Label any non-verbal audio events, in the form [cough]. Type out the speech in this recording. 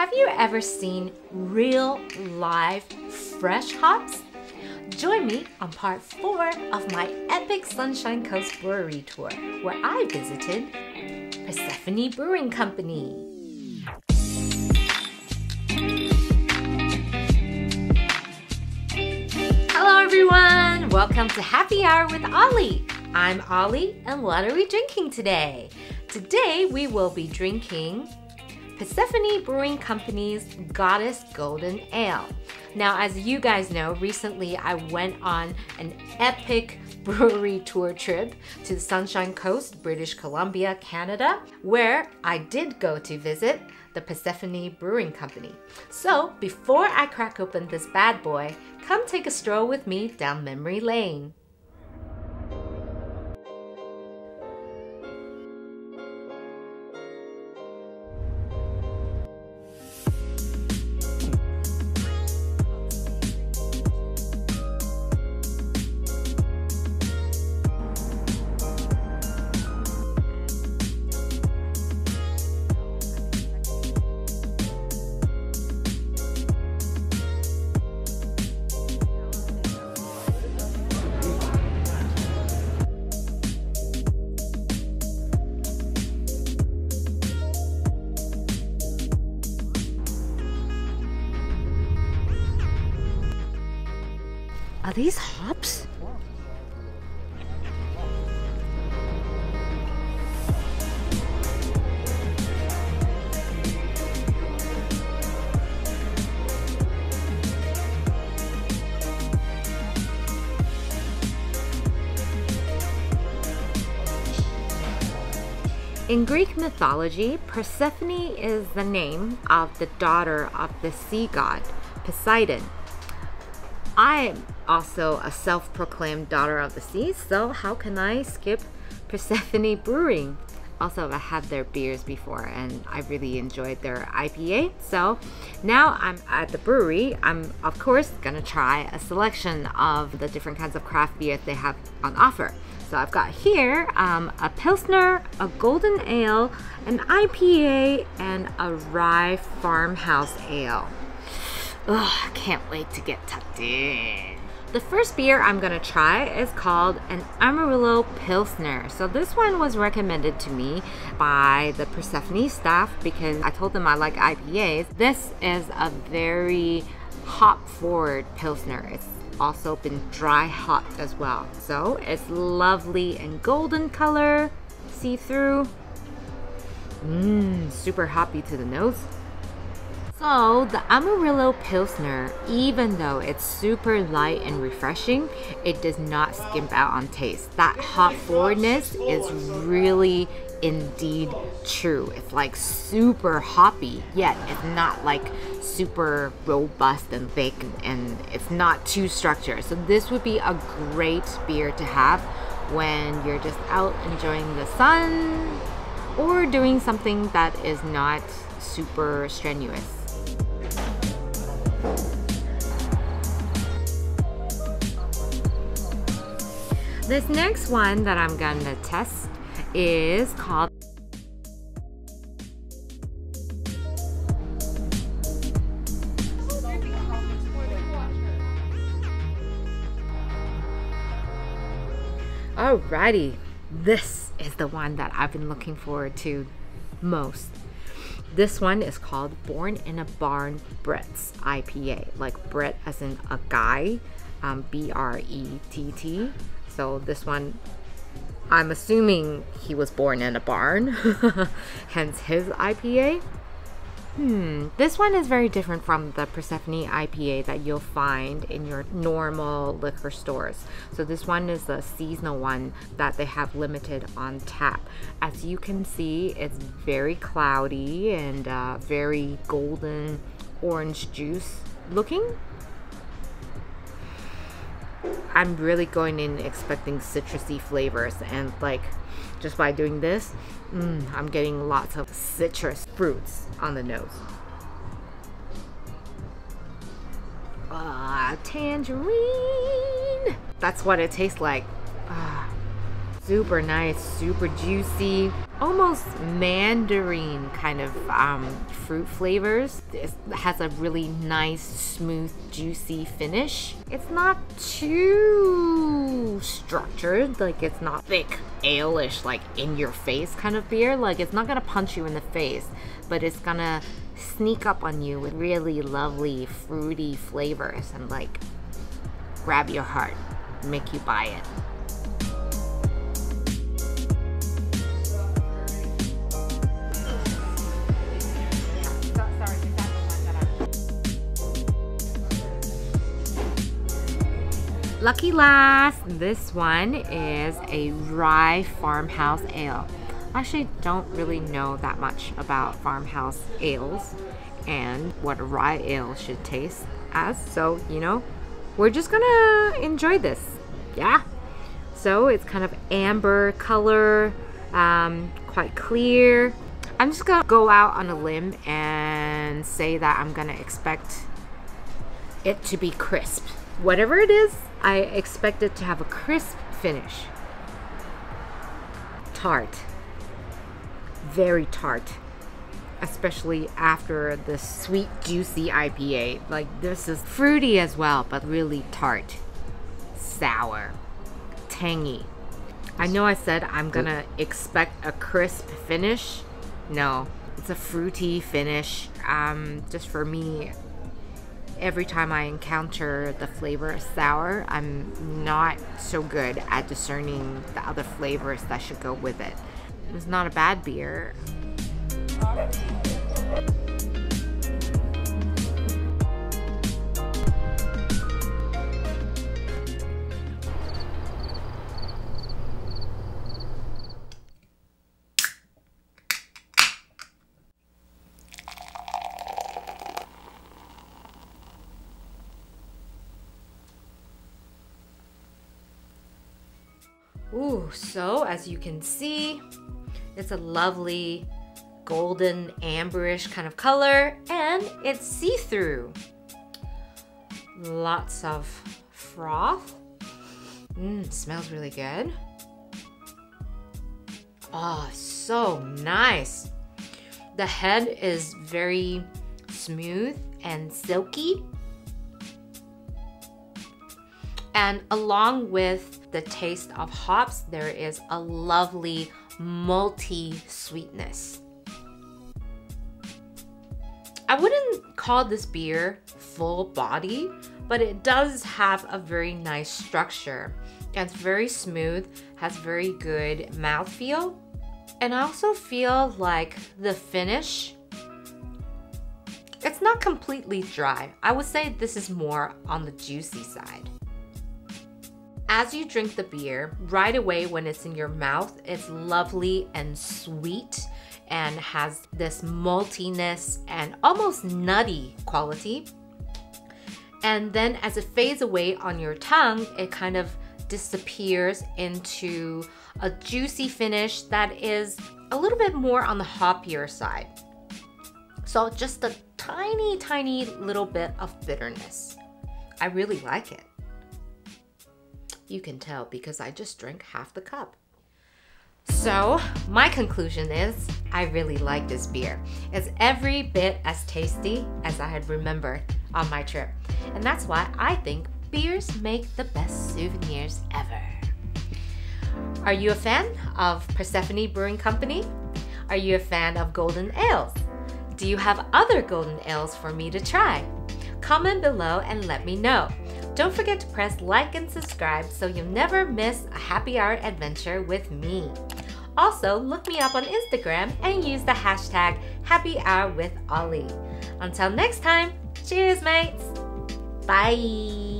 Have you ever seen real, live, fresh hops? Join me on part four of my epic Sunshine Coast Brewery tour, where I visited Persephone Brewing Company. Hello, everyone! Welcome to Happy Hour with Oli. I'm Oli, and what are we drinking today? Today we will be drinking Persephone Brewing Company's Goddess Golden Ale. Now, as you guys know, recently I went on an epic [laughs] brewery tour trip to the Sunshine Coast, British Columbia, Canada, where I did go to visit the Persephone Brewing Company. So, before I crack open this bad boy, come take a stroll with me down memory lane. Are these hops? In Greek mythology, Persephone is the name of the daughter of the sea god Poseidon. I'm also a self proclaimed daughter of the sea, so how can I skip Persephone Brewing? Also, I had their beers before and I really enjoyed their IPA. So now I'm at the brewery. I'm, of course, gonna try a selection of the different kinds of craft beers they have on offer. So I've got here um, a Pilsner, a Golden Ale, an IPA, and a Rye Farmhouse Ale. Ugh, can't wait to get tucked in. The first beer I'm gonna try is called an Amarillo Pilsner. So this one was recommended to me by the Persephone staff because I told them I like IPAs. This is a very hop forward Pilsner. It's also been dry hopped as well. So it's lovely and golden color, see through. Mmm, super hoppy to the nose. So the Amarillo Pilsner, even though it's super light and refreshing, it does not skimp out on taste. That hop forwardness is really indeed true. It's like super hoppy, yet it's not like super robust and thick and it's not too structured. So this would be a great beer to have when you're just out enjoying the sun or doing something that is not super strenuous. This next one that I'm gonna test is called Alrighty, this is the one that I've been looking forward to most. This one is called Born in a Barn Brett's IPA, like Brett as in a guy, um, B R E T T. So this one, I'm assuming he was born in a barn, [laughs] hence his IPA. Hmm, this one is very different from the Persephone IPA that you'll find in your normal liquor stores. So this one is a seasonal one that they have limited on tap. As you can see, it's very cloudy and uh, very golden orange juice looking. I'm really going in expecting citrusy flavors and like just by doing this, mm, I'm getting lots of citrus fruits on the nose. Ah, tangerine! That's what it tastes like. Ah, super nice, super juicy. Almost mandarin kind of um, fruit flavors. It has a really nice, smooth, juicy finish. It's not too structured, like it's not thick, ale-ish, like in your face kind of beer. Like it's not gonna punch you in the face, but it's gonna sneak up on you with really lovely, fruity flavors and like grab your heart, make you buy it. Lucky last, this one is a rye farmhouse ale. I actually don't really know that much about farmhouse ales and what a rye ale should taste as. So, you know, we're just gonna enjoy this. Yeah. So it's kind of amber color, um, quite clear. I'm just gonna go out on a limb and say that I'm gonna expect it to be crisp. Whatever it is, I expect it to have a crisp finish. Tart. Very tart. Especially after the sweet, juicy IPA. Like, this is fruity as well, but really tart. Sour. Tangy. I know I said I'm gonna expect a crisp finish. No, it's a fruity finish. Um, just for me, every time I encounter the flavor of sour, I'm not so good at discerning the other flavors that should go with it. It's not a bad beer. Ooh, so as you can see, it's a lovely golden amberish kind of color and it's see-through. Lots of froth. Mmm, smells really good. Oh, so nice. The head is very smooth and silky. And along with the taste of hops, there is a lovely malty sweetness. I wouldn't call this beer full body, but it does have a very nice structure. It's very smooth, has very good mouthfeel. And I also feel like the finish, it's not completely dry. I would say this is more on the juicy side. As you drink the beer, right away when it's in your mouth, it's lovely and sweet and has this maltiness and almost nutty quality. And then as it fades away on your tongue, it kind of disappears into a juicy finish that is a little bit more on the hoppier side. So just a tiny, tiny little bit of bitterness. I really like it. You can tell because I just drank half the cup. So, my conclusion is I really like this beer. It's every bit as tasty as I had remembered on my trip. And that's why I think beers make the best souvenirs ever. Are you a fan of Persephone Brewing Company? Are you a fan of golden ales? Do you have other golden ales for me to try? Comment below and let me know. Don't forget to press like and subscribe so you'll never miss a happy hour adventure with me. Also, look me up on Instagram and use the hashtag happy hour with Oli. Until next time, cheers mates! Bye!